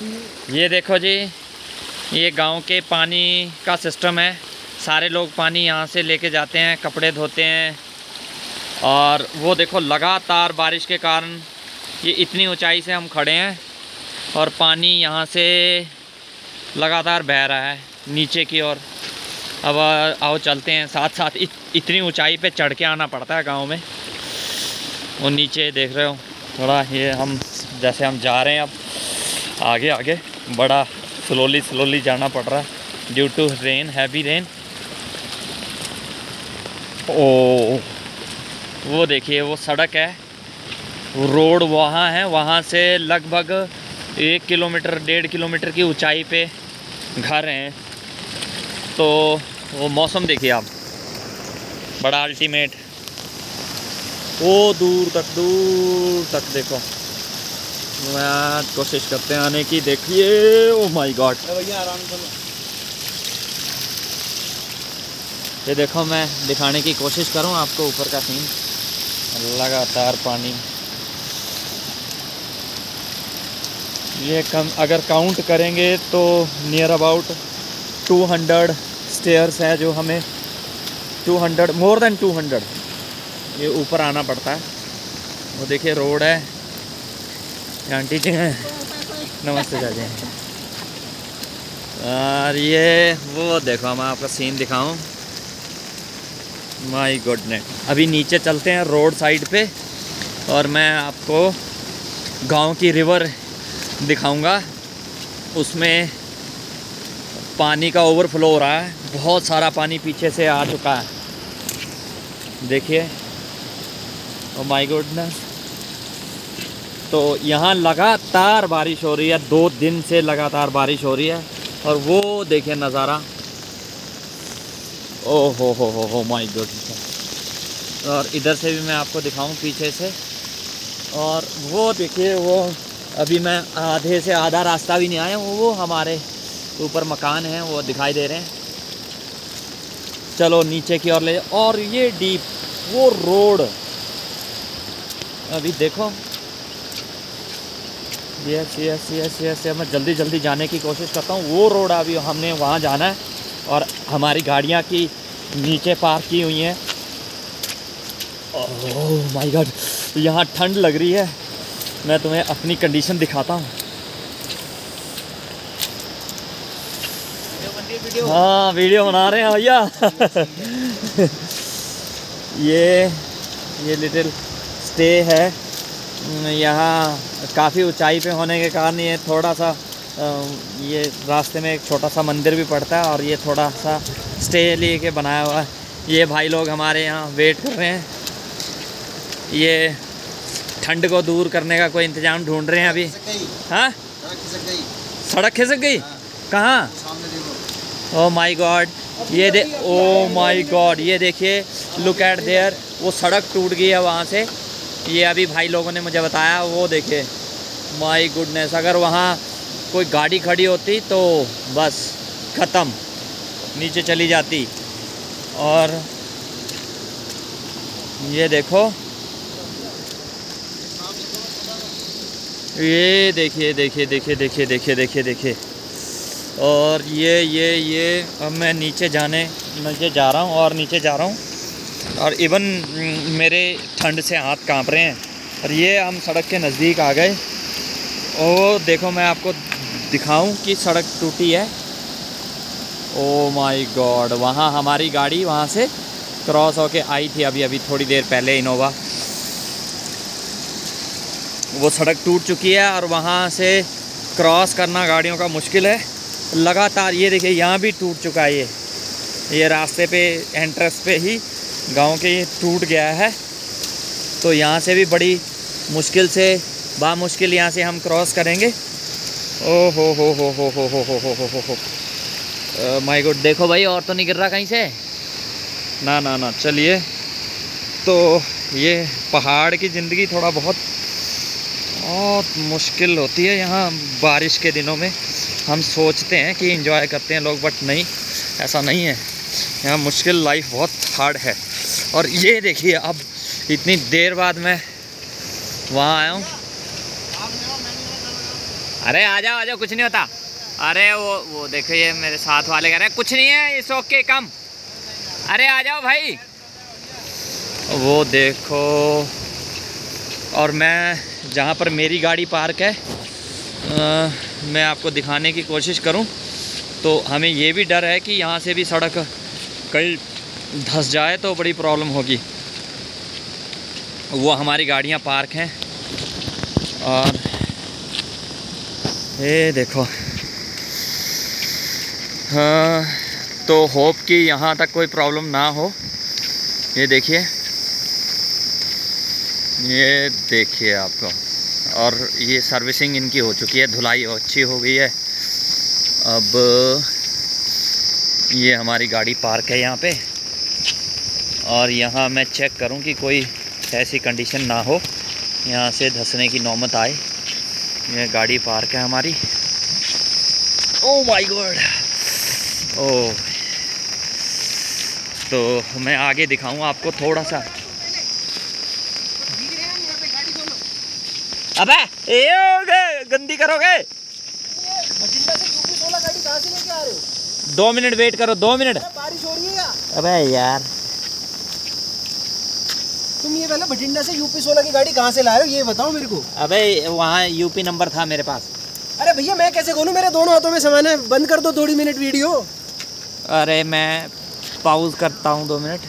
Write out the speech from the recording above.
ये देखो जी ये गाँव के पानी का सिस्टम है। सारे लोग पानी यहाँ से लेके जाते हैं कपड़े धोते हैं। और वो देखो लगातार बारिश के कारण ये इतनी ऊंचाई से हम खड़े हैं और पानी यहाँ से लगातार बह रहा है नीचे की ओर। अब आओ चलते हैं साथ साथ इत, इतनी ऊंचाई पे चढ़ के आना पड़ता है गाँव में। वो नीचे देख रहे हो थोड़ा ये हम जैसे हम जा रहे हैं अब। आगे आगे। बड़ा स्लोली स्लोली जाना पड़ रहा है due to rain heavy rain ओ, वो देखिए, वो सड़क है। रोड वहाँ है, वहाँ से लगभग एक किलोमीटर, डेढ़ किलोमीटर की ऊंचाई पे घर हैं। तो वो मौसम देखिए आप। बड़ा अल्टीमेट वो दूर तक दूर तक देखो। कोशिश करते हैं आने की। देखिए ओ माय गॉड भैया आराम ये देखो मैं दिखाने की कोशिश करूँ आपको ऊपर का सीन लगातार पानी। ये कम अगर काउंट करेंगे तो नियर अबाउट 200 स्टेयर्स है जो हमें 200 मोर देन 200 ये ऊपर आना पड़ता है। वो देखिए रोड है। आंटी जी हैं। नमस्ते चाची। और ये वो देखो, मैं आपका सीन दिखाऊँ। माई गुडनेस अभी नीचे चलते हैं रोड साइड पे, और मैं आपको गाँव की रिवर दिखाऊँगा। उसमें पानी का ओवरफ्लो हो रहा है। बहुत सारा पानी पीछे से आ चुका है। देखिए। ओ माय गुडनेस तो यहाँ लगातार बारिश हो रही है, दो दिन से लगातार बारिश हो रही है, और वो देखिए नज़ारा। ओ हो हो हो हो माय गुडनेस और इधर से भी मैं आपको दिखाऊँ, पीछे से। और वो देखिए, वो अभी मैं आधे से आधा रास्ता भी नहीं आया वो वो हमारे ऊपर मकान हैं, वो दिखाई दे रहे हैं। चलो नीचे की ओर ले, और ये डीप वो रोड। अभी देखो यस यस यस यस मैं जल्दी जल्दी जाने की कोशिश करता हूँ। वो रोड अभी हमने वहाँ जाना है और हमारी गाड़ियाँ की नीचे पार्क की हुई हैं। ओह माय गॉड यहाँ ठंड लग रही है। मैं तुम्हें अपनी कंडीशन दिखाता हूँ। हाँ वीडियो बना रहे हैं भैया। ये ये लिटिल स्टे है। यहाँ काफ़ी ऊंचाई पे होने के कारण ये थोड़ा सा ये रास्ते में एक छोटा सा मंदिर भी पड़ता है और ये थोड़ा सा स्टे लिए के बनाया हुआ है। ये भाई लोग हमारे यहाँ वेट कर रहे हैं। ये ठंड को दूर करने का कोई इंतज़ाम ढूंढ रहे हैं अभी। हाँ? सड़क खिसक गई। कहाँ? ओ माई गॉड ये दे ओ माई गॉड ये देखिए लुक एट देयर वो सड़क टूट गई है वहाँ से। ये अभी भाई लोगों ने मुझे बताया, वो देखे। माय गुडनेस अगर वहाँ कोई गाड़ी खड़ी होती तो बस ख़त्म, नीचे चली जाती। और ये देखो, ये देखिए देखिए देखिए देखिए देखिए देखिए देखिए। और ये ये ये, अब मैं नीचे जाने, नीचे जा रहा हूँ, और नीचे जा रहा हूँ। और इवन मेरे ठंड से हाथ काँप रहे हैं। और ये हम सड़क के नज़दीक आ गए। ओ देखो, मैं आपको दिखाऊँ कि सड़क टूटी है। ओ माय गॉड वहाँ हमारी गाड़ी वहाँ से क्रॉस होके आई थी अभी अभी थोड़ी देर पहले इनोवा वो सड़क टूट चुकी है और वहाँ से क्रॉस करना गाड़ियों का मुश्किल है। लगातार, ये देखिए, यहाँ भी टूट चुका है ये। ये रास्ते पे एंट्रेंस पे ही गाँव के ये टूट गया है तो यहाँ से भी बड़ी मुश्किल से, बामुश्किल यहाँ से हम क्रॉस करेंगे। ओ हो हो हो हो हो हो हो हो हो हो। हो माई गुड देखो भाई, और तो नहीं गिर रहा कहीं से? ना ना ना, चलिए। तो ये पहाड़ की ज़िंदगी थोड़ा बहुत बहुत मुश्किल होती है यहाँ बारिश के दिनों में। हम सोचते हैं कि इंजॉय करते हैं लोग बट नहीं, ऐसा नहीं है। यहाँ मुश्किल लाइफ बहुत हार्ड है। और ये देखिए अब इतनी देर बाद मैं वहाँ आया हूँ। अरे आ जाओ आ जाओ कुछ नहीं होता। अरे वो वो देखो ये मेरे साथ वाले कह रहे हैं कुछ नहीं है इस ओके कम। अरे आ जाओ भाई। वो देखो और मैं जहाँ पर मेरी गाड़ी पार्क है आ, मैं आपको दिखाने की कोशिश करूँ। तो हमें ये भी डर है कि यहाँ से भी सड़क कहीं धस जाए तो बड़ी प्रॉब्लम होगी। वो हमारी गाड़ियाँ पार्क हैं। और ये देखो। हाँ तो होप कि यहाँ तक कोई प्रॉब्लम ना हो। ये देखिए। ये देखिए आपको। और ये सर्विसिंग इनकी हो चुकी है, धुलाई अच्छी हो गई है। अब ये हमारी गाड़ी पार्क है यहाँ पे। और यहाँ मैं चेक करूँ कि कोई ऐसी कंडीशन ना हो। यहाँ से धंसने की नौबत आए। ये गाड़ी पार्क है हमारी। ओ माय गॉड ओ तो मैं आगे दिखाऊँ आपको थोड़ा सा। अबे ये गंदी करोगे? दो मिनट वेट करो दो मिनट। बारिश हो रही है अबे यार। तुम ये पहले बठिंडा से यूपी सोलह की गाड़ी कहाँ से लाए हो? ये बताओ मेरे को। अबे वहाँ यूपी नंबर था मेरे पास। अरे भैया मैं कैसे खोलूँ? मेरे दोनों हाथों में सामान है। बंद कर दो थोड़ी मिनट वीडियो। अरे मैं पाउज करता हूँ दो मिनट।